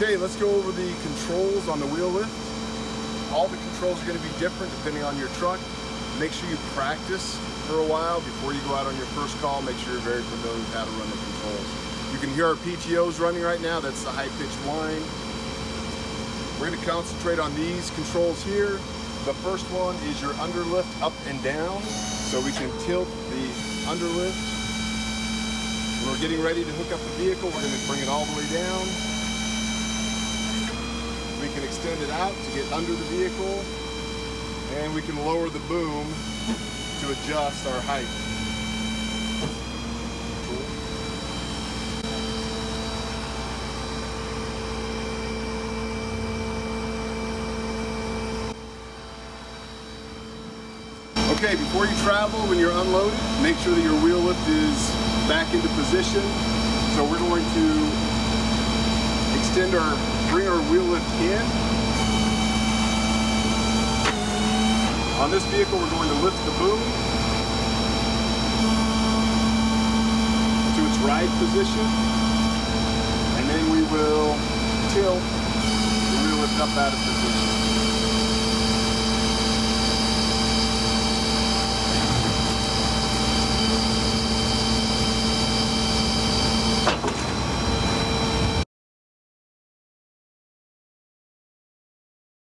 Okay, let's go over the controls on the wheel lift. All the controls are going to be different depending on your truck. Make sure you practice for a while before you go out on your first call. Make sure you're very familiar with how to run the controls. You can hear our PTOs running right now. That's the high-pitched whine. We're going to concentrate on these controls here. The first one is your underlift up and down. So we can tilt the underlift. When we're getting ready to hook up the vehicle, we're going to bring it all the way down. We can extend it out to get under the vehicle. And we can lower the boom to adjust our height. Okay, before you travel, when you're unloaded, make sure that your wheel lift is back into position. So we're going to extend our, bring our wheel lift in. On this vehicle, we're going to lift the boom to its ride position. And then we will tilt the wheel lift up out of position.